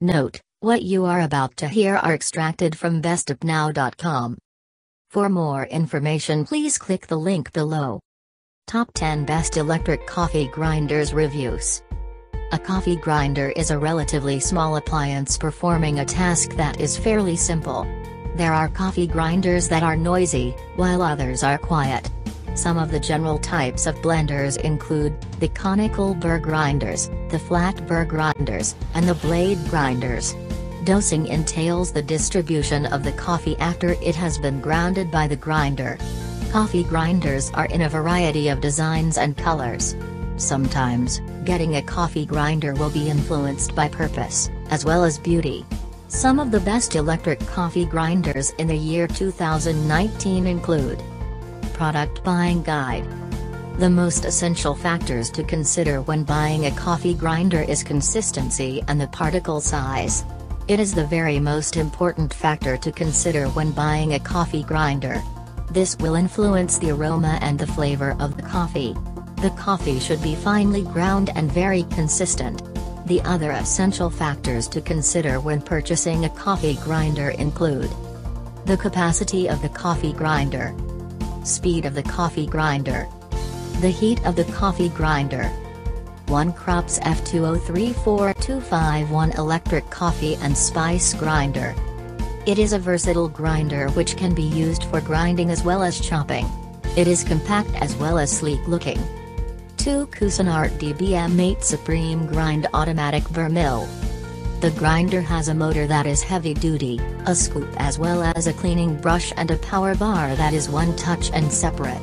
Note, what you are about to hear are extracted from besttopnow.com. For more information please click the link below. Top 10 Best Electric Coffee Grinders Reviews A coffee grinder is a relatively small appliance performing a task that is fairly simple. There are coffee grinders that are noisy, while others are quiet. Some of the general types of blenders include, the conical burr grinders, the flat burr grinders, and the blade grinders. Dosing entails the distribution of the coffee after it has been grounded by the grinder. Coffee grinders are in a variety of designs and colors. Sometimes, getting a coffee grinder will be influenced by purpose, as well as beauty. Some of the best electric coffee grinders in the year 2019 include Product Buying Guide The most essential factors to consider when buying a coffee grinder is consistency and the particle size. It is the very most important factor to consider when buying a coffee grinder. This will influence the aroma and the flavor of the coffee. The coffee should be finely ground and very consistent. The other essential factors to consider when purchasing a coffee grinder include the capacity of the coffee grinder, speed of the coffee grinder, the heat of the coffee grinder, 1 Krups F2034-251 electric coffee and spice grinder. It is a versatile grinder which can be used for grinding as well as chopping. It is compact as well as sleek looking. 2 Cuisinart DBM8 Supreme Grind Automatic Burr Mill. The grinder has a motor that is heavy duty, a scoop as well as a cleaning brush and a power bar that is one touch and separate.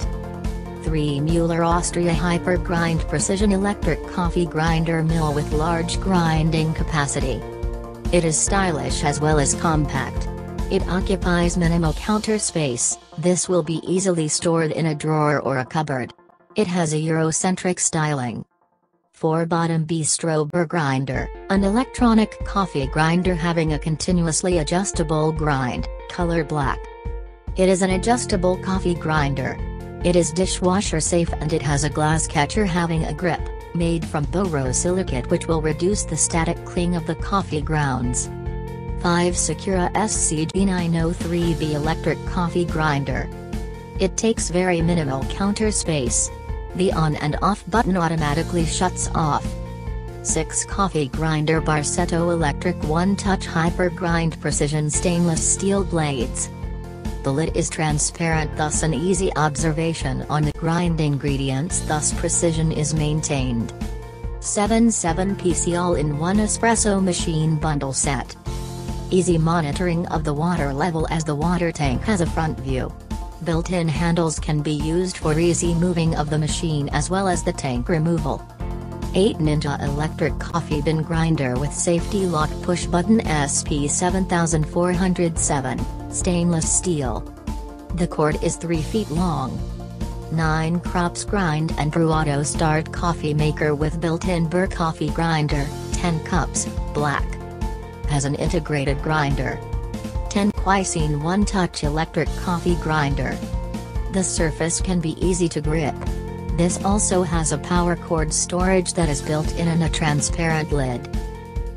3 Mueller Austria Hyper Grind Precision Electric Coffee Grinder Mill with large grinding capacity. It is stylish as well as compact. It occupies minimal counter space, this will be easily stored in a drawer or a cupboard. It has a Eurocentric styling. 4 Bodum Bistro Burr Grinder, an electronic coffee grinder having a continuously adjustable grind, color black. It is an adjustable coffee grinder, it is dishwasher safe and it has a glass catcher having a grip, made from borosilicate which will reduce the static cling of the coffee grounds. 5 Secura SCG903V Electric Coffee Grinder. It takes very minimal counter space. The on and off button automatically shuts off. 6 Coffee Grinder Barsetto Electric One Touch Hyper Grind Precision Stainless Steel Blades. The lid is transparent thus an easy observation on the grind ingredients thus precision is maintained. 7-7 PC all-in-one espresso machine bundle set. Easy monitoring of the water level as the water tank has a front view. Built-in handles can be used for easy moving of the machine as well as the tank removal. 8 Ninja Electric Coffee Bin Grinder with Safety Lock Push Button SP7407, Stainless Steel. The cord is 3 feet long. 9 Krups Grind and Brew Auto Start Coffee Maker with built-in Burr Coffee Grinder, 10 cups, black. Has an integrated grinder. 10 Cuisine One Touch Electric Coffee Grinder. The surface can be easy to grip. This also has a power cord storage that is built in and a transparent lid.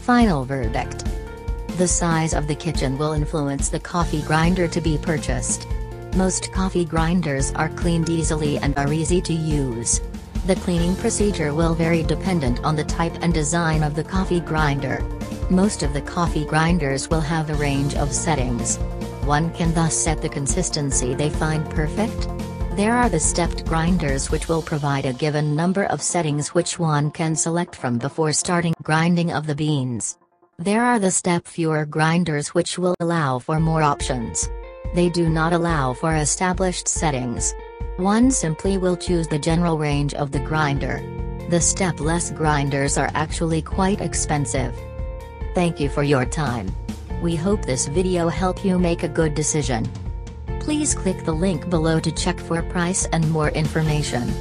Final verdict. The size of the kitchen will influence the coffee grinder to be purchased. Most coffee grinders are cleaned easily and are easy to use. The cleaning procedure will vary dependent on the type and design of the coffee grinder. Most of the coffee grinders will have a range of settings. One can thus set the consistency they find perfect, there are the stepped grinders which will provide a given number of settings which one can select from before starting grinding of the beans. There are the stepless grinders which will allow for more options. They do not allow for established settings. One simply will choose the general range of the grinder. The stepless grinders are actually quite expensive. Thank you for your time. We hope this video help you make a good decision. Please click the link below to check for price and more information.